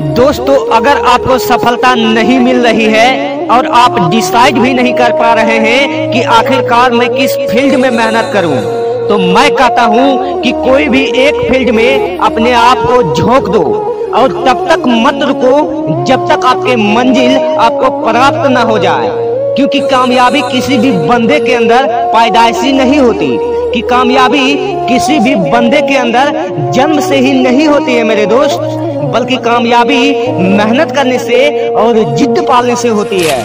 दोस्तों अगर आपको सफलता नहीं मिल रही है और आप डिसाइड भी नहीं कर पा रहे हैं कि आखिरकार मैं किस फ़ील्ड में मेहनत करूँ, तो मैं कहता हूँ कि कोई भी एक फ़ील्ड में अपने आप को झोंक दो और तब तक मत रुको जब तक आपके मंजिल आपको प्राप्त न हो जाए। क्योंकि कामयाबी किसी भी बंदे के अंदर पैदाइशी नहीं होती कि कामयाबी किसी भी बंदे के अंदर जन्म से ही नहीं होती है मेरे दोस्त। बल्कि कामयाबी मेहनत करने से और जिद पालने से होती है।